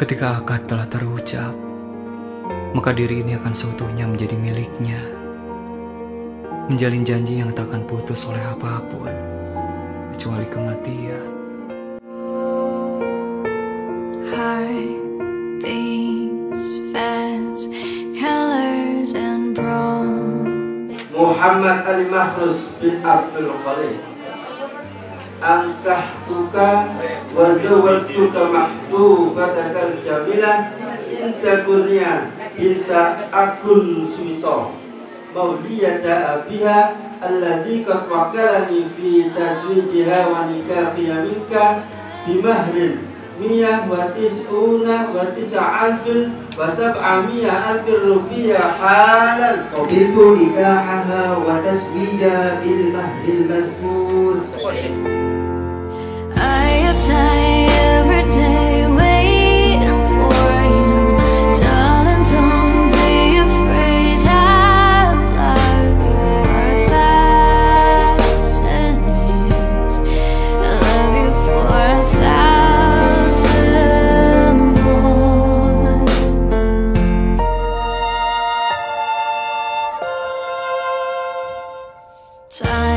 Ketika akad telah terucap, maka diri ini akan seutuhnya menjadi miliknya. Menjalin janji yang tak akan putus oleh apa pun, kecuali kematian. Heart beats fast, colors and bronze. Muhammad Ali Mahrus bin Abdul Khalid ankahtuka wa maktu mahtubatal jamilah kurnia, binta akun suito mawdiyata abiha alladhi kakwakalani fi taswi jiha wanika fi nikahiha di mahrin miyah watis una watis tis'alfin wasab amiyah alfin rupiah halan. Qabiltu nikahaha wa taswijaha bil mahril maskur side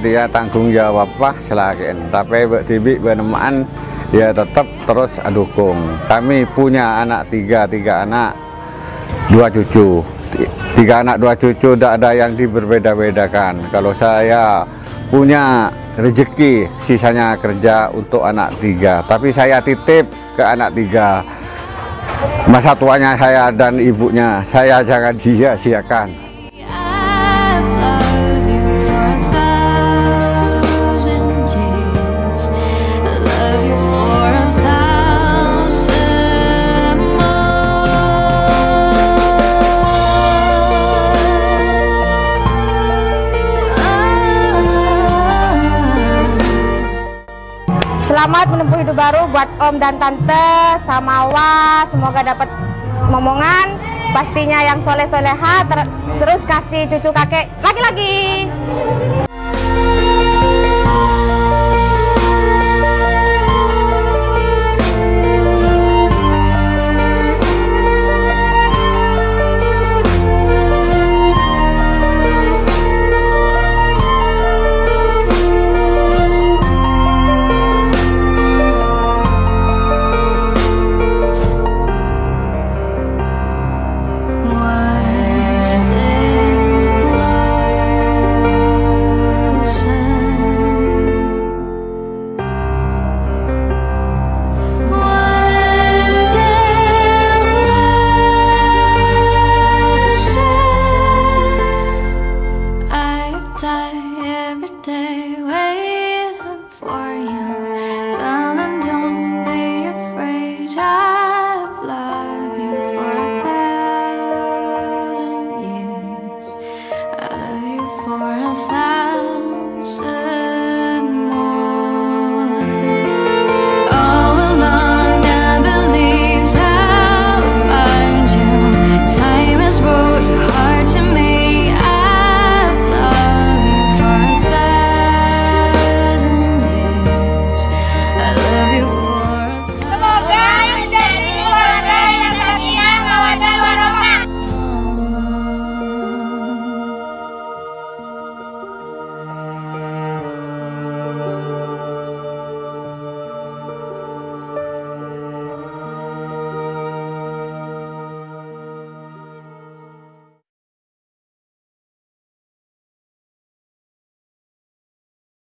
Ben sedia tanggung jawab apa selakin tapi Mbak Tibi benemaan ya tetap terus dukung. Kami punya anak tiga tiga anak dua cucu. Ti- tiga anak dua cucu tidak ada yang diberbeda-bedakan. Kalau saya punya rezeki sisanya kerja untuk anak tiga. Tapi saya titip ke anak tiga. Masa tuanya saya dan ibunya saya jangan sia-siakan Selamat menempuh hidup baru buat Om dan Tante sama Wa. Semoga dapat momongan. Pastinya yang soleh-soleha terus, terus kasih cucu kakek lagi-lagi. die every day waiting for you.